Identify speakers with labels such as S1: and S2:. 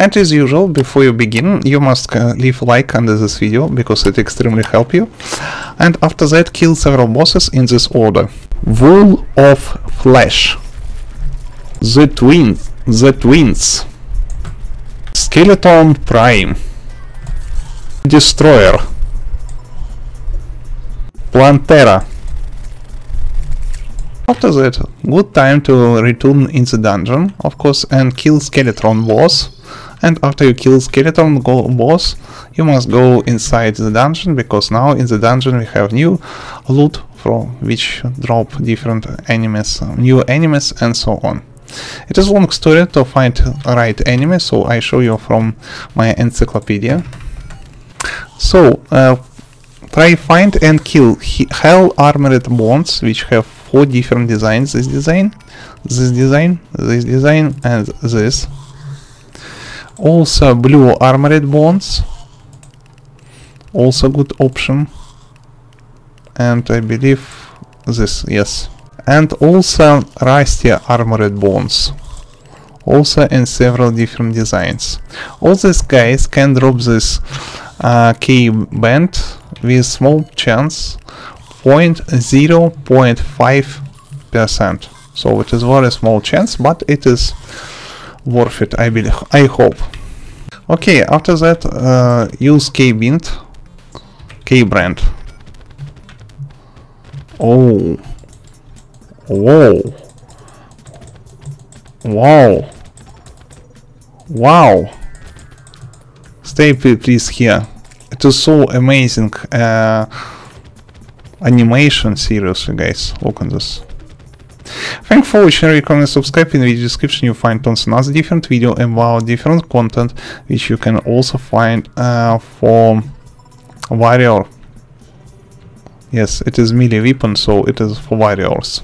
S1: And as usual, before you begin, you must uh, leave a like under this video, because it extremely help you. And after that, kill several bosses in this order. Wall of Flesh. The Twins. The Twins. Skeletron Prime. Destroyer. Plantera. After that, good time to return in the dungeon, of course, and kill Skeletron boss. And after you kill Skeletron boss, you must go inside the dungeon, because now in the dungeon we have new loot from which drop different enemies, new enemies and so on. It is a long story to find right enemy, so I show you from my encyclopedia. So, uh, try find and kill Hell Armored Bones, which have four different designs. This design, this design, this design, and this. Also Blue Armored Bones, also good option. And I believe this, yes. And also Rusty Armored Bones also in several different designs. All these guys can drop this uh, Keybrand with small chance 0.05 percent so it is very small chance but it is worth it I believe I hope okay after that uh, use K-Bint Keybrand. Oh. Whoa. Wow. Wow. Stay please here. It is so amazing uh, animation seriously guys. Look at this Thank for watching, recommend subscribe in the video description. You find tons of other different video about different content which you can also find uh, for warrior. Yes it is melee weapon so it is for warriors